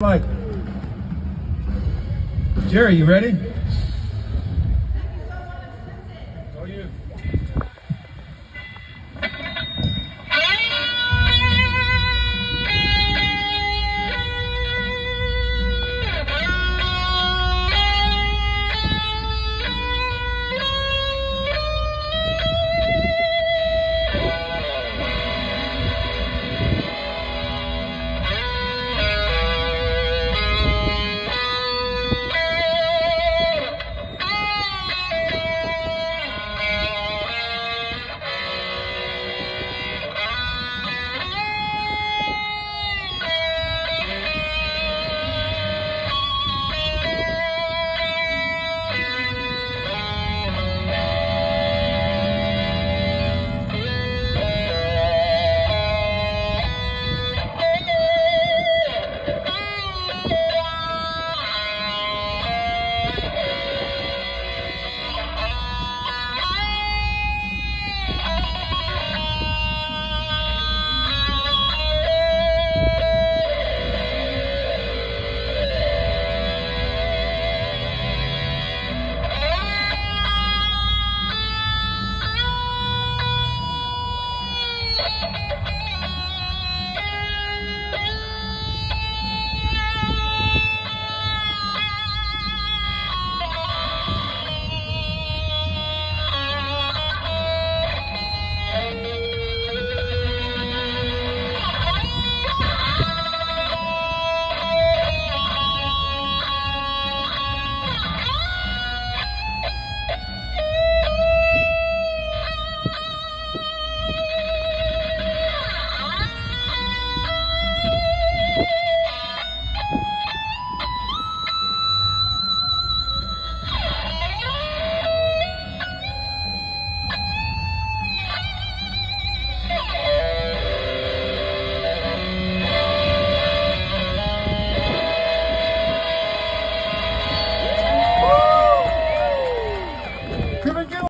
Like, Jerry, you ready?